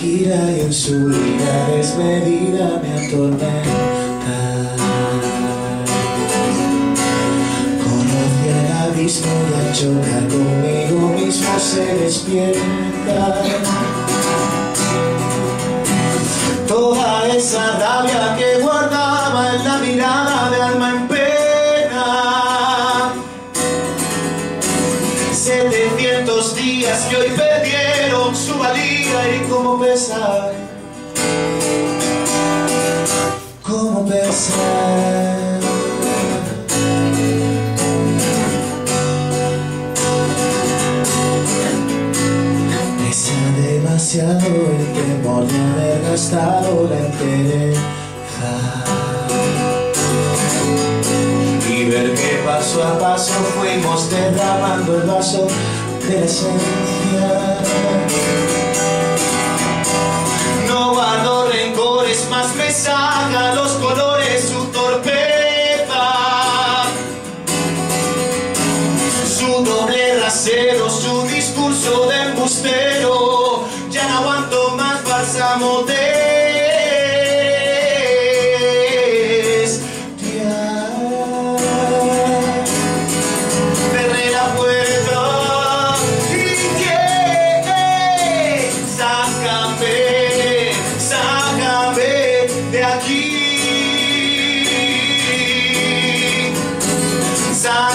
gira y en su ira desmedida me atormenta. Conoce el abismo y al chocar conmigo mismo se despierta. Toda esa rabia que guardaba en la mirada 700 días que hoy perdieron su valía y cómo pesar. Cómo pesar. Pesa demasiado el temor de haber gastado la entereza paso a paso fuimos derramando el vaso de la esencia. No guardo rencores, más me saca los colores su torpeza. Su doble rasero, su discurso de embustero. Ya no aguanto más falsa modestia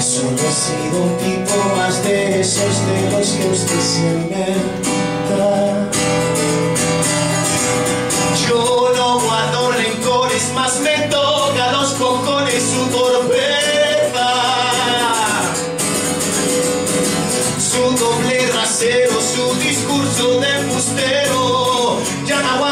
Solo he sido un tipo más de esos de los que usted se inventa. Yo no guardo rencores, más me toca los cojones su torpeza. Su doble rasero, su discurso de embustero Ya no